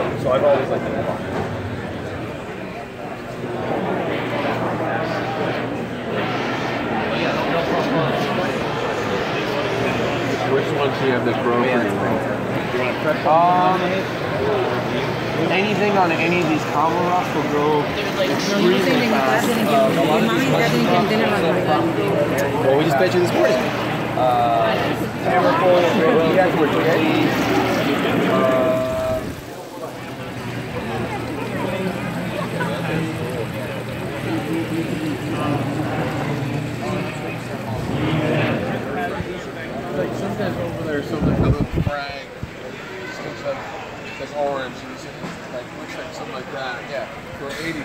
Um, so I've always liked it a. Which ones do you have the brokering? Um, anything on any of these combo rocks will grow extremely fast. Uh, well, we just bet you this morning. Uh, uh,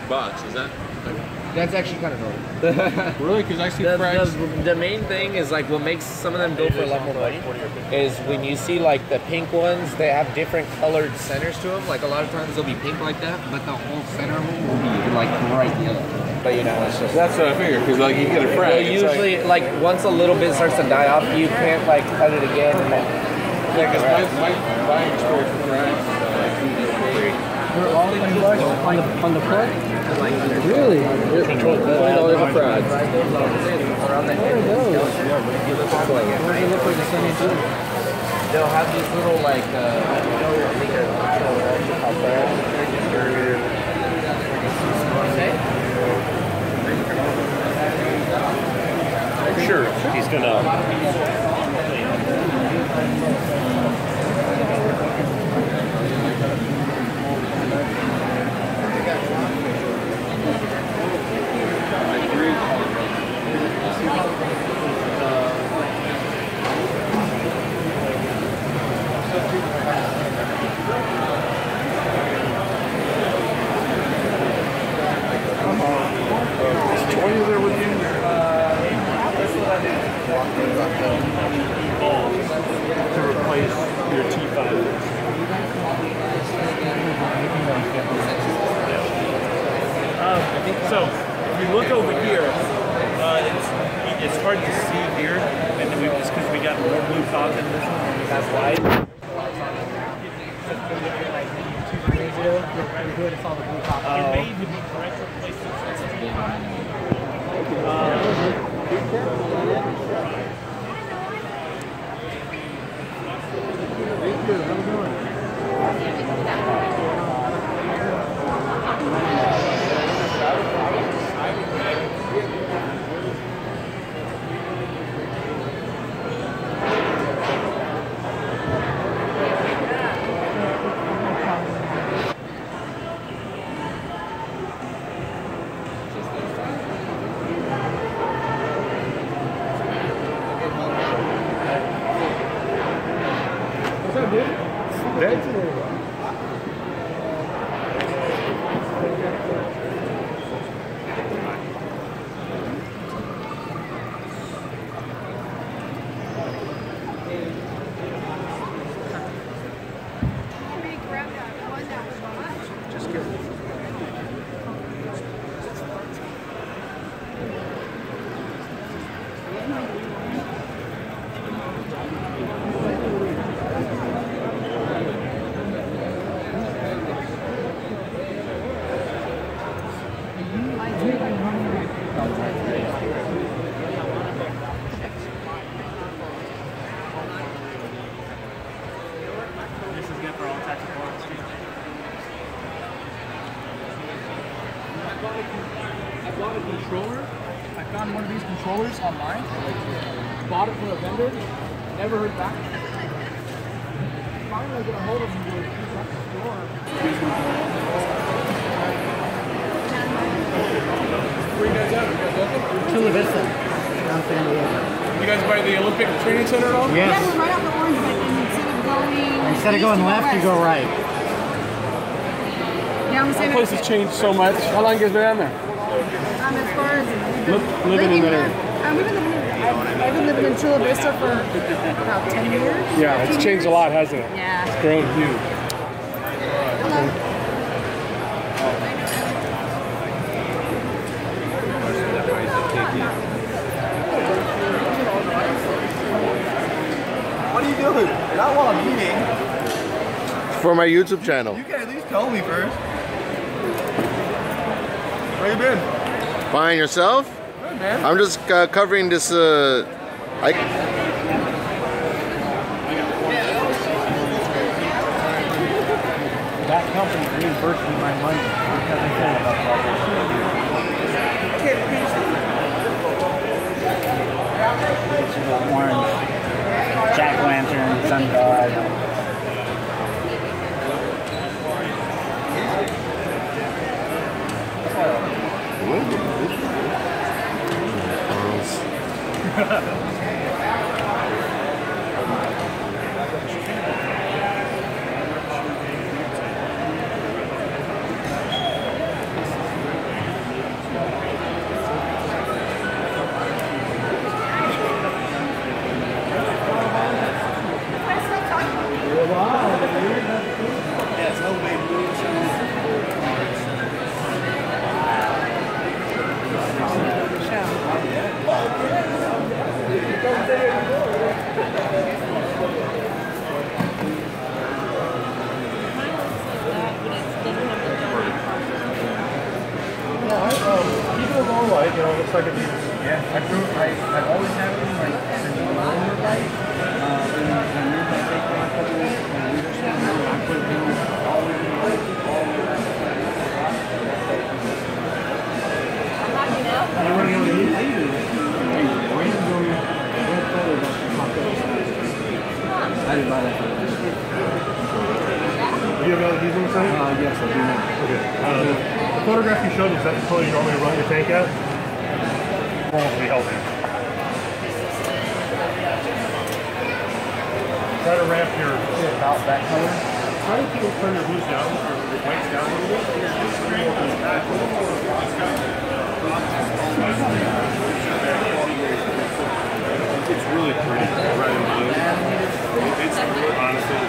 bucks, is that? That's actually kind of normal. Really? Because I see The, frags. the, the main thing is like what makes some of them go for a lot more money is when you see like the pink ones, they have different colored centers to them. Like a lot of times they'll be pink like that, but the whole center of them will be like bright yellow. But you know, it's just. That's what I figured. Because like you get a Well, frag. it's usually, like, once a little bit starts to die off, you can't like cut it again. And then, yeah, because my, my buying experience with frags. They're all in bucks on the on the front. Really? Twenty dollars a frag. around the head, you look like. What does it look like the Sunny too? They'll have these little like uh, I think Sure, he's gonna. Twenty there with you? to replace your T5. Um, so if you look over here, uh, it's it's hard to see here, and then we just because we got more blue top in this one. That's why. It may even be correct to replace controllers online. Bought it from a vendor. Never heard back. Finally, I get a hold of him. He goes, "He's at the store." Where you guys at? You guys local? Chula Vista. San Diego. You guys by the Olympic Training Center at all? Yeah, Yes. we're right off the orange, but instead of going. Instead of going we left, you go right. Yeah, I'm The saying. place has changed so much. How long you guys been down there? Um, as far as Liv- living in there. We've been living. I've, I've been living in Chula Vista for about ten years. Yeah, it's changed a lot, hasn't it? Yeah. It's grown huge. Hello. What are you doing? Not while I'm eating. For my YouTube channel. You can at least tell me first. How you been? Fine, yourself? Good, man. I'm just uh, covering this, uh, I... That company reimbursed me my money because I said about Orange, Jack Lantern, Sun God. Yeah. People are all right, you know, it looks like. Yeah, I grew. I I've always had them like since I was younger, right? Uh, I when I take my couple of weeks or so I put them all the the right, all the way back. And when I to eat random red feathers actually popped up. I didn't buy that. for. Do you have another diesel inside? Uh, yes, I do. Okay. Uh, the photograph you showed, is that the color you normally run your tank at? Won't be healthy. Try to ramp your About that color. Try to keep turn your blues down, or your whites down a little bit. It's really pretty, red and blue. It's honestly.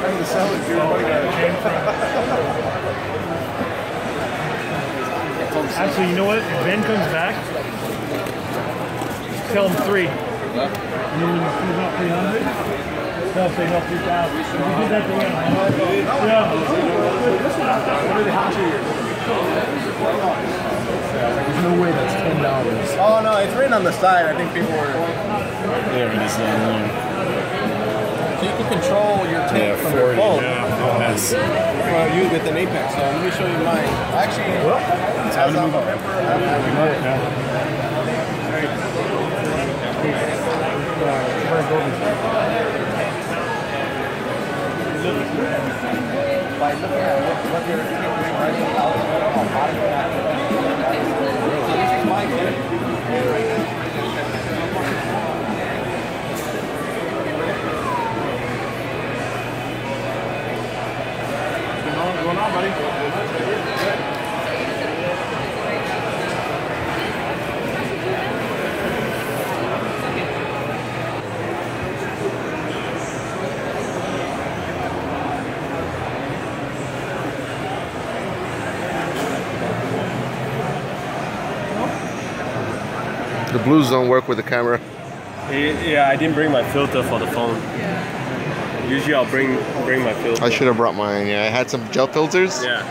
Trying to sell it, dude. What do you got? Actually, you know what? If Ben comes back, tell him three. And then when he comes out 300, tell him say no 3,000. You did that to him, yeah. There's no way that's ten dollars. Oh no, it's written on the side. I think people were. There it is down there. So you can control your tank Yeah, from 40. your phone. Yes. Well, you with an Apex. So let me show you mine. Actually, as I'm a member, I'm. By looking at what they're doing The blues don't work with the camera. Yeah, I didn't bring my filter for the phone. Usually I'll bring bring my filter. I should have brought mine. Yeah, I had some gel filters. Yeah.